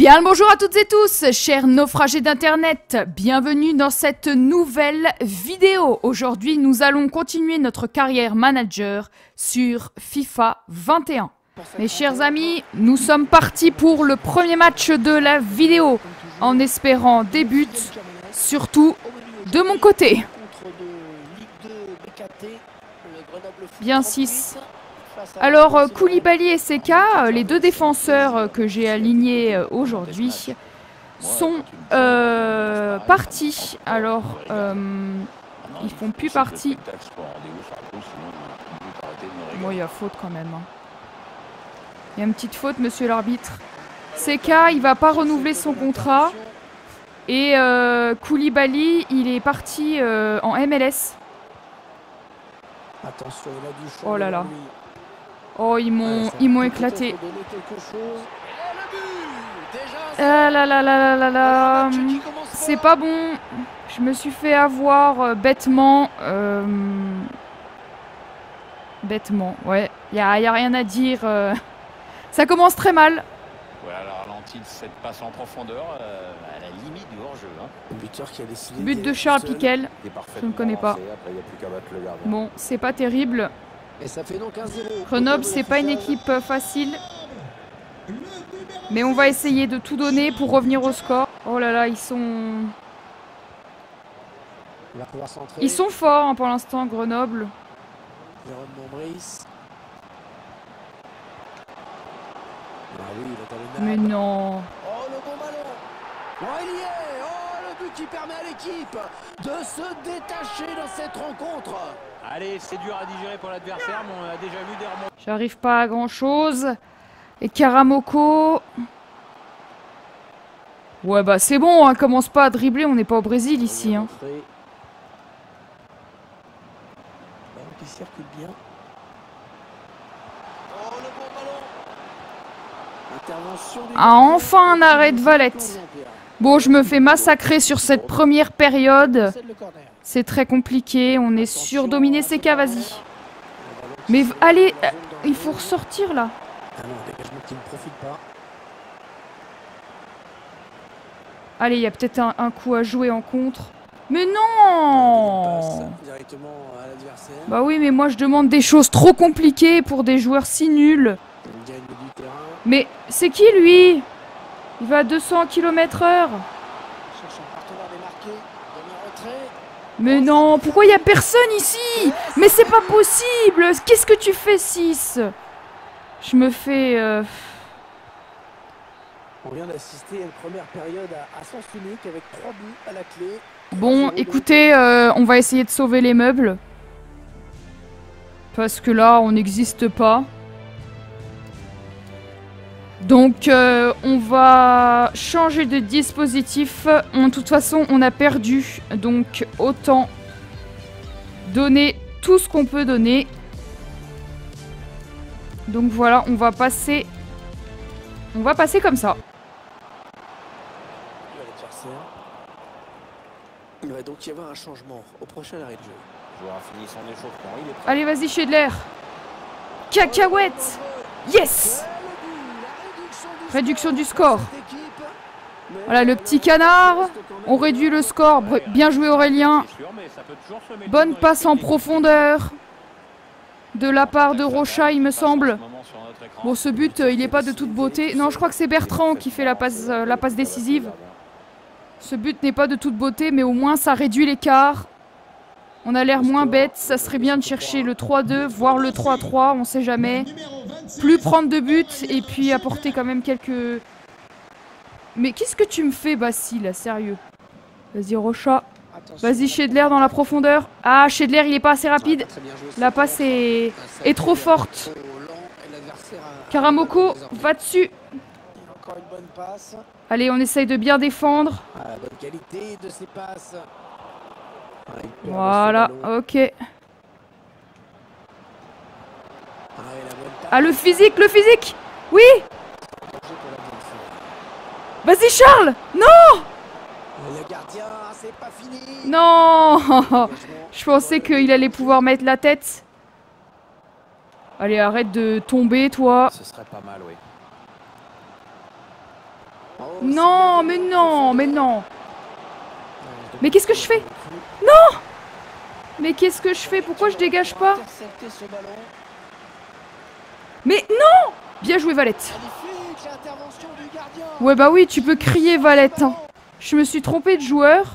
bien le bonjour à toutes et tous, chers naufragés d'internet, bienvenue dans cette nouvelle vidéo. Aujourd'hui, nous allons continuer notre carrière manager sur FIFA 21. Mes chers amis, nous sommes partis pour le premier match de la vidéo, en espérant des buts, surtout de mon côté. Bien 6. Alors, euh, Koulibaly et Seka, euh, les deux défenseurs euh, que j'ai alignés aujourd'hui, sont partis. Alors, ils font plus partie. Bon, il y a faute quand même. Hein. Il y a une petite faute, monsieur l'arbitre. Seka, il va pas renouveler son contrat. Et Koulibaly, il est parti en MLS. Oh là là. Oh, ils m'ont ils m'ont éclaté. Ah là là là là là là. C'est pas bon. Je me suis fait avoir euh, bêtement. Euh, bêtement, ouais. Il y a, y a, rien à dire. Euh. Ça commence très mal. Voilà, la ralenti cette passe en profondeur à la limite du hors-jeu. Hein. But de Charles Piquel. Je ne connais pas. Bon, c'est pas terrible. Et ça fait donc Grenoble, c'est pas une équipe euh, facile. Mais on va essayer de tout donner pour revenir au score. Oh là là, ils sont... Ils sont forts hein, pour l'instant, Grenoble. Ah Mais non. Oh le bon ballon. But qui permet à l'équipe de se détacher dans cette rencontre. Allez, c'est dur à digérer pour l'adversaire, mais on a déjà vu des remontes. J'arrive pas à grand chose. Et Karamoko. Ouais, bah c'est bon, hein, commence pas à dribbler, on n'est pas au Brésil ici. Hein. Ah, enfin un arrêt de Valette. Bon, je me fais massacrer sur cette première période. C'est très compliqué. On est surdominé. C'est vas-y. Mais allez, euh, il faut ressortir là. Allez, il y a peut-être un, coup à jouer en contre. Mais non Bah oui, mais moi je demande des choses trop compliquées pour des joueurs si nuls. Mais c'est qui lui? Il va à 200 km heure. Mais non, pourquoi il n'y a personne ici? Mais c'est pas possible Qu'est-ce que tu fais, 6 Je me fais... Euh, On vient d'assister à une première période à, sens unique avec 3 buts à la clé. Bon, écoutez, euh, on va essayer de sauver les meubles. Parce que là, on n'existe pas. Donc euh, on va changer de dispositif. En toute façon, on a perdu. Donc autant donner tout ce qu'on peut donner. Donc voilà, on va passer... On va passer comme ça. Il va donc y avoir un changement au prochain arrêt de jeu. Allez, vas-y, Schedler. Cacahuète Yes Réduction du score. Voilà le petit canard. On réduit le score. Bien joué Aurélien. Bonne passe en profondeur. De la part de Rocha, il me semble. Bon, ce but, euh, il n'est pas de toute beauté. Non, je crois que c'est Bertrand qui fait la passe, euh, la passe décisive. Ce but n'est pas de toute beauté, mais au moins ça réduit l'écart. On a l'air moins bête. Ça serait bien de chercher le 3-2, voire le 3-3, on sait jamais. Plus prendre de buts et puis apporter quand même quelques... Mais qu'est-ce que tu me fais, Basile, sérieux? Vas-y, Rocha. Vas-y, Shedler dans la profondeur. Ah, Shedler, il est pas assez rapide. La passe est, est trop forte. Karamoko, va dessus. Allez, on essaye de bien défendre. Voilà, ok. Ah, le physique, le physique Oui Vas-y, Charles Non Non Je pensais qu'il allait pouvoir mettre la tête. Allez, arrête de tomber, toi. Ce serait pas mal, oui. Non, mais non, mais non. Mais qu'est-ce que je fais? Non Mais qu'est-ce que je fais? Pourquoi je dégage pas? Mais non Bien joué, Valette. Ouais, bah oui, tu peux crier, Valette. Hein. Je me suis trompé de joueur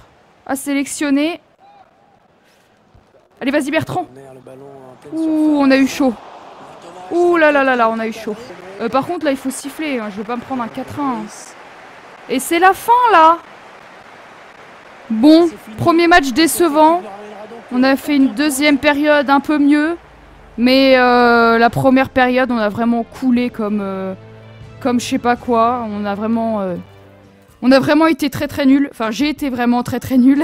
à sélectionner. Allez, vas-y, Bertrand. Ouh, on a eu chaud. Ouh là là là là, on a eu chaud. Euh, par contre, là, il faut siffler. Hein. Je veux pas me prendre un 4-1. Hein. Et c'est la fin, là Bon, premier match décevant. On a fait une deuxième période un peu mieux. Mais euh, la première période, on a vraiment coulé comme... Euh, comme je sais pas quoi. On a vraiment... on a vraiment été très très nul. Enfin, j'ai été vraiment très très nul.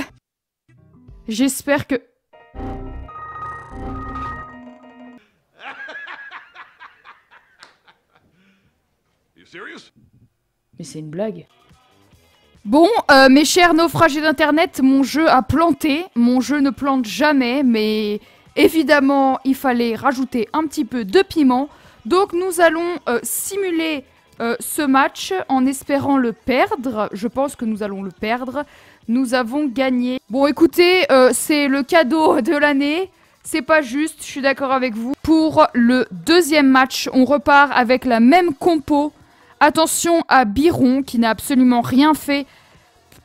J'espère que... Mais c'est une blague. Bon, euh, mes chers naufragés d'internet, mon jeu a planté. Mon jeu ne plante jamais, mais évidemment, il fallait rajouter un petit peu de piment. Donc nous allons euh, simuler euh, ce match en espérant le perdre. Je pense que nous allons le perdre. Nous avons gagné. Bon, écoutez, c'est le cadeau de l'année. C'est pas juste, je suis d'accord avec vous. Pour le deuxième match, on repart avec la même compo. Attention à Biron qui n'a absolument rien fait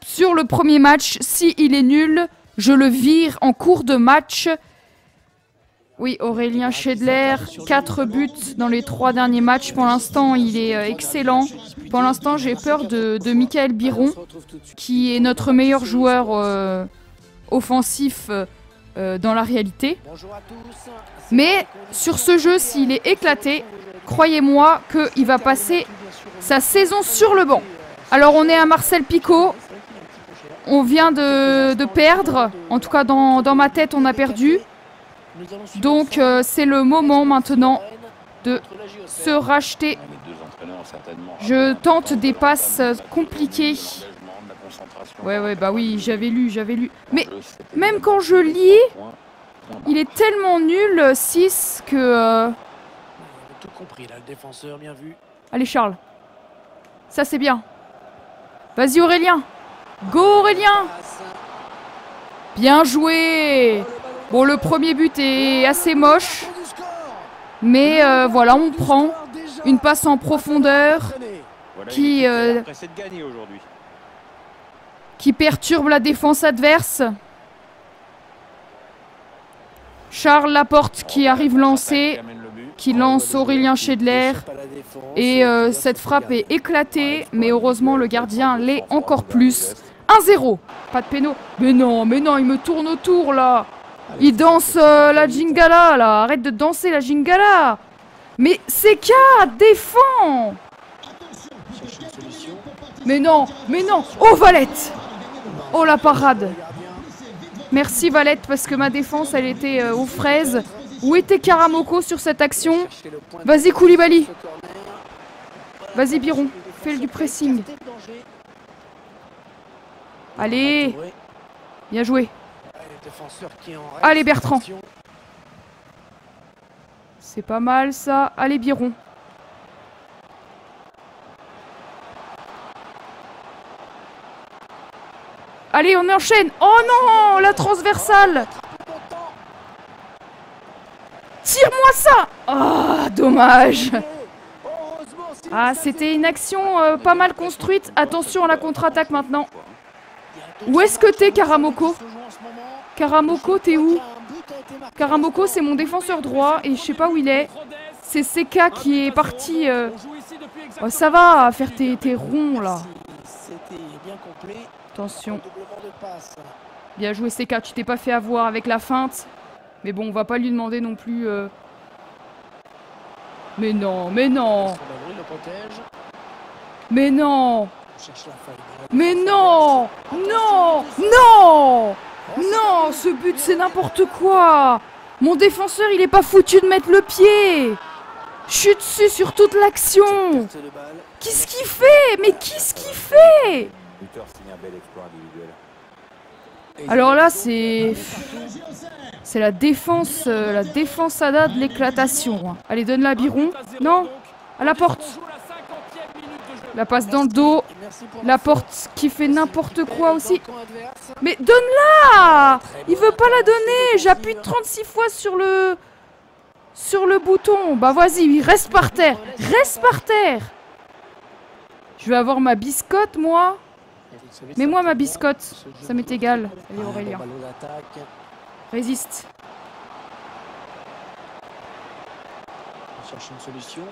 sur le premier match. Si il est nul, je le vire en cours de match. Oui, Aurélien Schedler, 4 buts dans les 3 derniers matchs. Pour l'instant, il est euh, excellent. Pour l'instant, j'ai peur de, Michael Biron, qui est notre meilleur joueur euh, offensif euh, dans la réalité. Mais sur ce jeu, s'il est éclaté, croyez-moi qu'il va passer sa saison sur le banc. Alors on est à Marcel Picot. On vient de, perdre. En tout cas, dans, ma tête, on a perdu. Donc euh, c'est le moment maintenant de se racheter. Je tente des passes compliquées. Ouais, ouais, bah oui, j'avais lu, j'avais lu. Mais même quand je lis, il est tellement nul, 6, que... Euh, Allez, Charles. Ça, c'est bien. Vas-y, Aurélien. Go, Aurélien. Bien joué. Bon, le premier but est assez moche. Mais euh, voilà, on prend une passe en profondeur qui, euh, qui perturbe la défense adverse. Charles Laporte qui arrive lancé qui lance Aurélien Schedler. Et euh, cette frappe est éclatée, mais heureusement le gardien l'est encore plus. 1-0 Pas de péno. Mais non, mais non, il me tourne autour là. Il danse euh, la jingala là. Arrête de danser la jingala. Mais CK Défends Mais non, mais non. Oh Valette. Oh la parade. Merci Valette parce que ma défense elle était euh, aux fraises où était Karamoko sur cette action Vas-y Koulibaly Vas-y Biron, fais du pressing. Allez Bien joué. Allez Bertrand C'est pas mal ça. Allez Biron. Allez, on enchaîne Oh non La transversale Tire-moi ça Oh, dommage Ah, c'était une action euh, pas mal construite. Attention à la contre-attaque maintenant. Où est-ce que t'es, Karamoko? Karamoko, t'es où? Karamoko, c'est mon défenseur droit et je sais pas où il est. C'est CK qui est parti... Euh, oh, ça va, faire tes, tes ronds, là. Attention. Bien joué, CK. Tu t'es pas fait avoir avec la feinte. Mais bon, on va pas lui demander non plus... Euh. Mais non, mais non. Mais non. Mais non. Non. Non. Non Ce but, c'est n'importe quoi. Mon défenseur, il est pas foutu de mettre le pied. Je suis dessus sur toute l'action. Qu'est-ce qu'il fait? Mais qu'est-ce qu'il fait? Alors là, c'est... C'est la défense, euh, la défense ADA de l'éclatation. Allez, donne la Biron. Non À la porte. La passe dans le dos. La porte qui fait n'importe quoi aussi. Mais donne-la Il veut pas la donner J'appuie 36 fois sur le... Sur le bouton. Bah vas-y, reste par terre. Reste par terre Je vais avoir ma biscotte, moi. Mais moi, ma biscotte. Ça m'est égal. Allez, Aurélien. Résiste. On cherche une solution.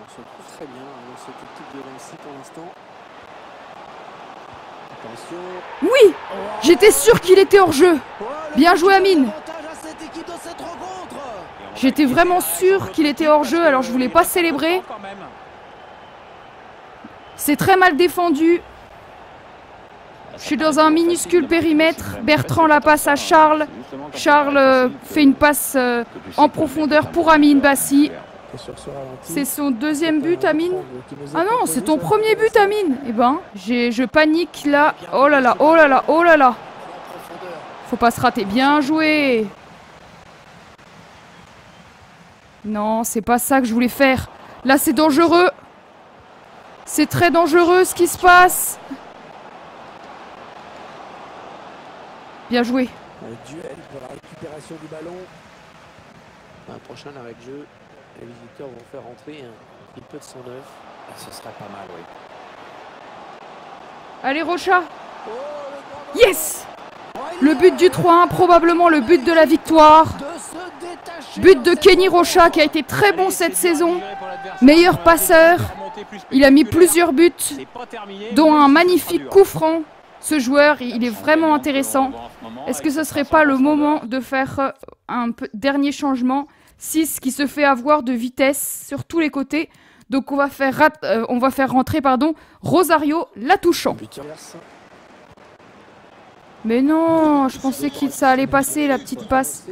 On se trouve très bien dans cette équipe de Nancy pour l'instant. Attention. Oui J'étais sûr qu'il était hors jeu. Bien joué, Amine. J'étais vraiment sûr qu'il était hors jeu, alors je voulais pas célébrer. C'est très mal défendu. Je suis dans un minuscule périmètre. Bertrand la passe à Charles. Charles euh, fait une passe euh, en profondeur pour Amine Bassi. C'est son deuxième but, Amine? Ah non, c'est ton premier but, Amine? Eh ben, je panique là. Oh là là, oh là là, oh là là Faut pas se rater. Bien joué Non, c'est pas ça que je voulais faire. Là, c'est dangereux. C'est très dangereux ce qui se passe. Bien joué. Un duel pour la récupération du ballon. Un prochain arrêt de jeu. Les visiteurs vont faire entrer un petit peu de son œuf. Ah, ce serait pas mal, oui. Allez, Rocha. Yes Le but du 3-1, probablement le but de la victoire. But de Kenny Rocha qui a été très bon cette saison. Meilleur passeur. Il a mis plusieurs buts, dont un magnifique coup franc. Ce joueur, il est vraiment intéressant. Est-ce que ce serait pas le moment de faire euh, un dernier changement? 6 qui se fait avoir de vitesse sur tous les côtés. Donc on va faire, euh, on va faire rentrer pardon, Rosario la touchant. Mais non, je pensais que ça allait passer la petite passe.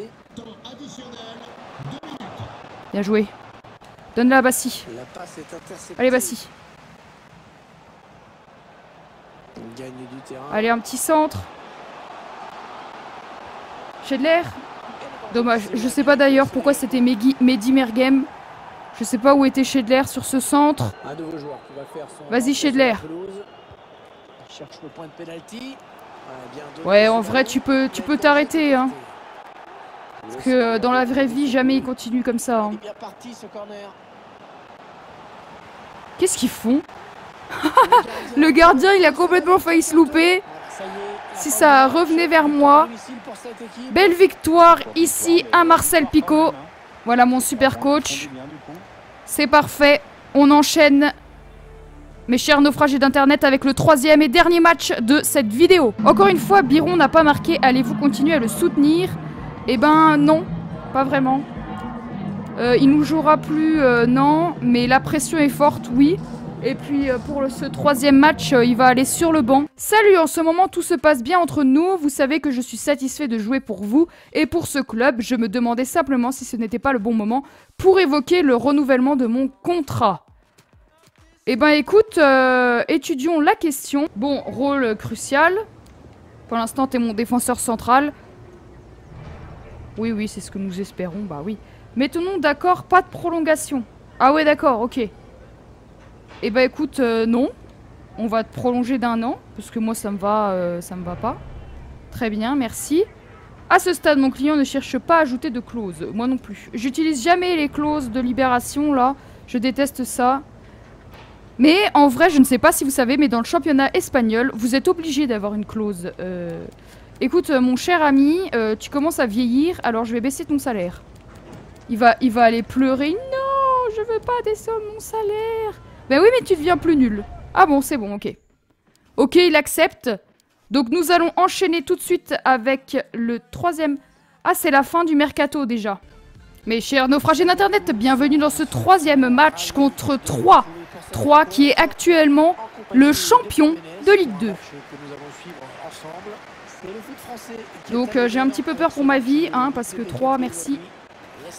Bien joué. Donne-la à Bassi. Allez Bassi. Allez, un petit centre. Schedler Dommage. Je sais pas d'ailleurs pourquoi c'était Mehdi Mergem. Je sais pas où était Schedler sur ce centre. Vas-y Schedler. Ouais, en vrai, tu peux tu peux t'arrêter. Hein. Parce que euh, dans la vraie vie, jamais il continue comme ça. Hein. Qu'est-ce qu'ils font? Le gardien, il a complètement failli se louper. Si ça revenait vers moi. Belle victoire ici à Marcel Picot. Voilà mon super coach. C'est parfait. On enchaîne mes chers naufragés d'internet avec le troisième et dernier match de cette vidéo. Encore une fois, Biron n'a pas marqué. Allez-vous continuer à le soutenir? Eh ben non, pas vraiment. Euh, il nous jouera plus, euh, non. Mais la pression est forte, oui. Et puis euh, pour ce troisième match, euh, il va aller sur le banc. Salut, en ce moment tout se passe bien entre nous. Vous savez que je suis satisfait de jouer pour vous et pour ce club. Je me demandais simplement si ce n'était pas le bon moment pour évoquer le renouvellement de mon contrat. Eh ben écoute, euh, étudions la question. Bon, rôle crucial. Pour l'instant, t'es mon défenseur central. Oui, oui, c'est ce que nous espérons, bah oui. Mettons d'accord, pas de prolongation. Ah ouais, d'accord, ok. Eh bah écoute, euh, non. On va te prolonger d'un an, parce que moi ça me va, euh, ça me va pas. Très bien, merci. À ce stade, mon client ne cherche pas à ajouter de clauses. Moi non plus. J'utilise jamais les clauses de libération, là. Je déteste ça. Mais en vrai, je ne sais pas si vous savez, mais dans le championnat espagnol, vous êtes obligé d'avoir une clause. Euh, écoute, mon cher ami, tu commences à vieillir, alors je vais baisser ton salaire. Il va, il va aller pleurer. Non, je veux pas descendre mon salaire. Ben oui, mais tu deviens plus nul. Ah bon, c'est bon, ok. Ok, il accepte. Donc nous allons enchaîner tout de suite avec le troisième... Ah, c'est la fin du mercato déjà. Mes chers naufragés d'Internet, bienvenue dans ce troisième match contre 3. 3 qui est actuellement le champion de Ligue 2. Donc euh, j'ai un petit peu peur pour ma vie, hein, parce que 3, merci.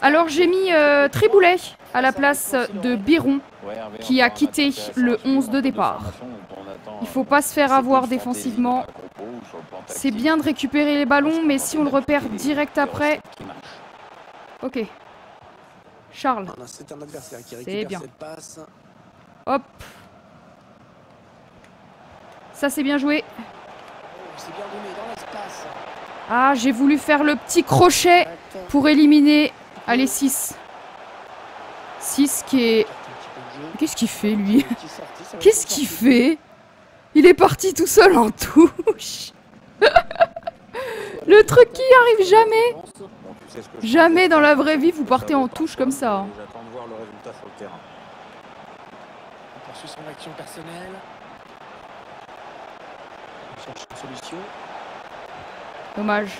Alors j'ai mis euh, Triboulet à la place de Biron qui a quitté le 11 de départ. Il faut pas se faire avoir défensivement. C'est bien de récupérer les ballons, mais si on le repère direct après... Ok. Charles. C'est bien. Hop. Ça, c'est bien joué. Ah, j'ai voulu faire le petit crochet pour éliminer. Allez, 6. 6 qui est... Qu'est-ce qu'il fait, lui Qu'est-ce qu'il fait Il est parti tout seul en touche. le truc qui arrive jamais. Jamais dans la vraie vie, vous partez en touche comme ça. Hein. son action personnelle. cherche une solution. Dommage.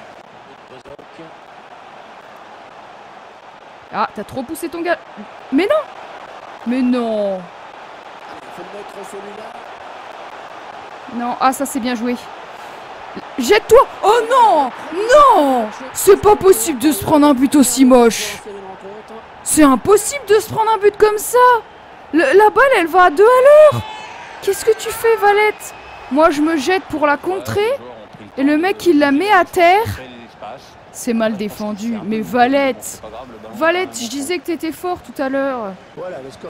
Ah, t'as trop poussé ton gars. Mais non. Mais non. Non, ah ça c'est bien joué. Jette-toi. Oh non. Non. C'est pas possible de se prendre un but aussi moche. C'est impossible de se prendre un but comme ça. La balle, elle va à deux à l'heure. Qu'est-ce que tu fais, Valette? Moi, je me jette pour la contrer, et le mec, il la met à terre. C'est mal défendu. Mais Valette Valette, je disais que t'étais fort tout à l'heure.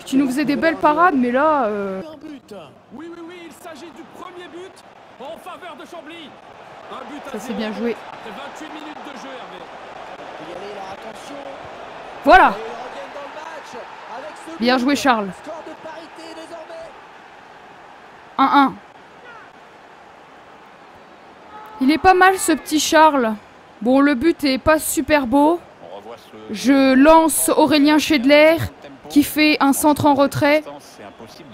Tu nous faisais des belles parades, mais là... Euh... Oui, oui, oui, il s'agit du premier but en faveur de Chambly. Ça c'est bien joué. Voilà. Bien joué Charles. 1-1. Il est pas mal ce petit Charles. Bon, le but est pas super beau. Je lance Aurélien Chedler qui fait un centre en retrait.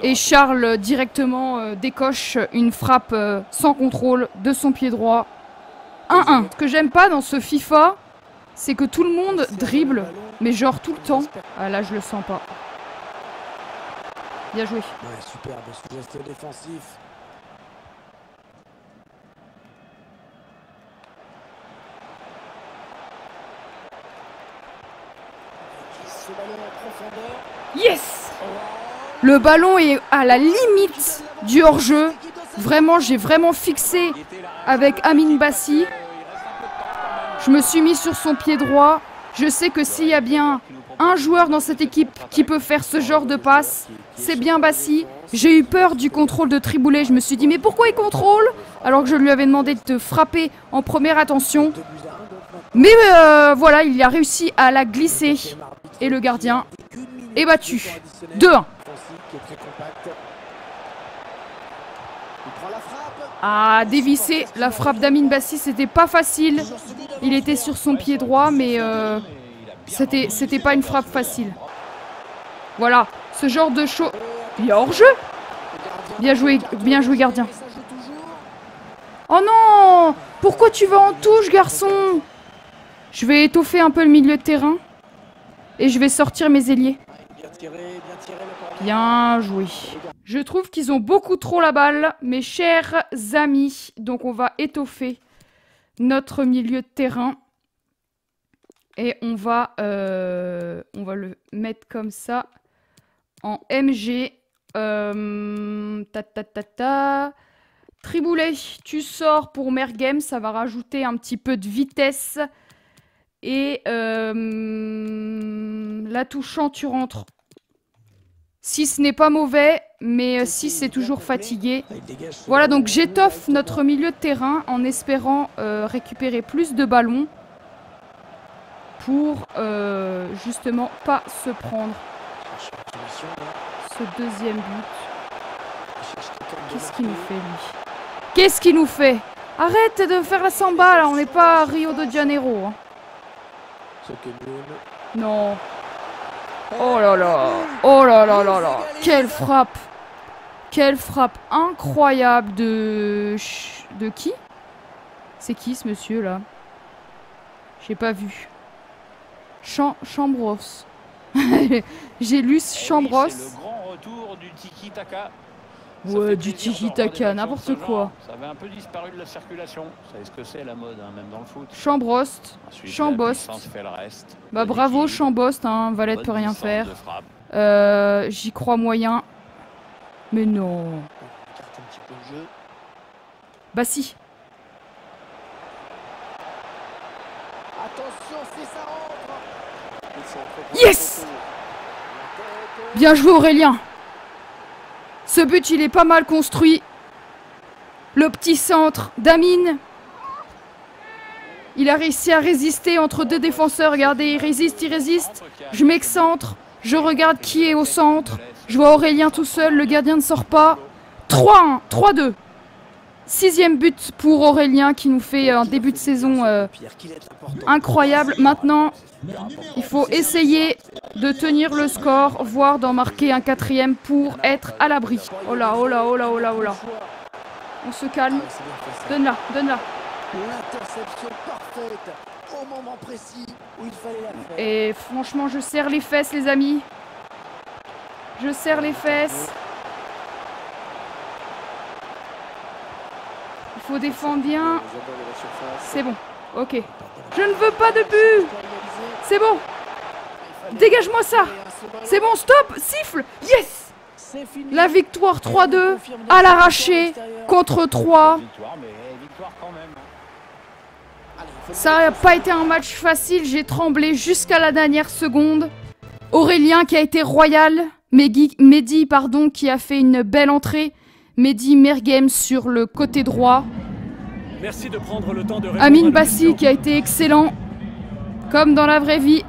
Et Charles directement euh, décoche une frappe euh, sans contrôle de son pied droit. 1-1. Ce que j'aime pas dans ce FIFA, c'est que tout le monde dribble, mais genre tout le temps. Ah là, je le sens pas. Bien joué. Défensif. Yes Le ballon est à la limite du hors-jeu. Vraiment, j'ai vraiment fixé avec Amin Bassi. Je me suis mis sur son pied droit. Je sais que s'il y a bien un joueur dans cette équipe qui peut faire ce genre de passe, c'est bien Bassi. J'ai eu peur du contrôle de Triboulet. Je me suis dit, mais pourquoi il contrôle? Alors que je lui avais demandé de frapper en première attention. Mais euh, voilà, il a réussi à la glisser. Et le gardien est battu. 2-1. Ah, dévisser la frappe d'Amin Bassi, c'était pas facile. Il était sur son pied droit, mais euh, c'était pas une frappe facile. Voilà, ce genre de show. Il a hors-jeu Bien joué, bien joué, gardien. Oh non Pourquoi tu vas en touche, garçon? Je vais étoffer un peu le milieu de terrain. Et je vais sortir mes ailiers. Bien joué. Je trouve qu'ils ont beaucoup trop la balle, mes chers amis. Donc on va étoffer notre milieu de terrain. Et on va, euh, on va le mettre comme ça en MG. Euh, ta ta ta ta. Triboulet, tu sors pour Mergem, ça va rajouter un petit peu de vitesse. Et euh, la touchant, tu rentres 6 n'est pas mauvais, mais 6 euh, c'est toujours fatigué. Voilà, donc j'étoffe notre milieu de terrain en espérant euh, récupérer plus de ballons pour euh, justement pas se prendre ce deuxième but. Qu'est-ce qu'il nous fait lui? Qu'est-ce qu'il nous fait? Arrête de faire la samba là, on n'est pas à Rio de Janeiro. Hein. Non. Oh là là Oh là là là là Quelle frappe Quelle frappe incroyable de... De qui? C'est qui ce monsieur là? J'ai pas vu. Chambros. J'ai lu Chambros. le grand retour du tiki-taka. Ouais, du tiki-taka, n'importe quoi. Ça avait un peu disparu de la circulation. Vous savez ce que c'est la mode, hein, même dans le foot. Chambrost. Chambost. Bah bravo Chambost, hein, Valette peut rien faire. Euh, J'y crois moyen. Mais non. Bah si. Yes Bien joué Aurélien Ce but, il est pas mal construit. Le petit centre d'Amine. Il a réussi à résister entre deux défenseurs. Regardez, il résiste, il résiste. Je m'excentre. Je regarde qui est au centre. Je vois Aurélien tout seul. Le gardien ne sort pas. 3-1, 3-2. Sixième but pour Aurélien qui nous fait un début de saison euh, incroyable. Maintenant, il faut essayer de tenir le score, voire d'en marquer un quatrième pour être à l'abri. Oh là, oh là, oh là, oh là, oh là. On se calme. Donne-la, donne-la. Et franchement, je serre les fesses, les amis. Je serre les fesses. Il faut défendre bien. C'est bon. Ok. Je ne veux pas de but. C'est bon. Dégage-moi ça. C'est bon, stop. Siffle. Yes. La victoire 3-2 à l'arraché contre 3. Ça n'a pas été un match facile, j'ai tremblé jusqu'à la dernière seconde. Aurélien qui a été royal, Mehdi pardon, qui a fait une belle entrée. Mehdi Mergem sur le côté droit. Merci de prendre le temps de Amine Bassi qui a été excellent, comme dans la vraie vie.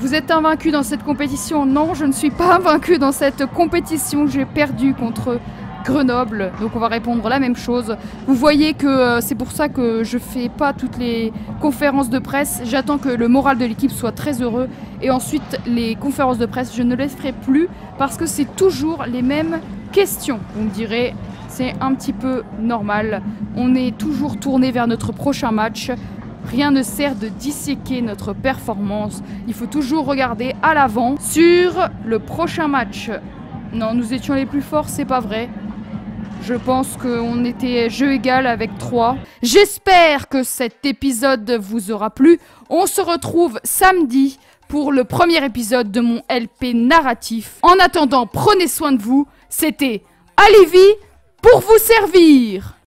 Vous êtes invaincu dans cette compétition Non, je ne suis pas invaincu dans cette compétition. J'ai perdu contre Grenoble. Donc on va répondre la même chose. Vous voyez que euh, c'est pour ça que je fais pas toutes les conférences de presse. J'attends que le moral de l'équipe soit très heureux. Et ensuite, les conférences de presse, je ne les ferai plus parce que c'est toujours les mêmes questions. Vous me direz, c'est un petit peu normal. On est toujours tourné vers notre prochain match. Rien ne sert de disséquer notre performance. Il faut toujours regarder à l'avant sur le prochain match. Non, nous étions les plus forts, c'est pas vrai. Je pense qu'on était jeu égal avec 3. J'espère que cet épisode vous aura plu. On se retrouve samedi pour le premier épisode de mon LP narratif. En attendant, prenez soin de vous. C'était Alivi pour vous servir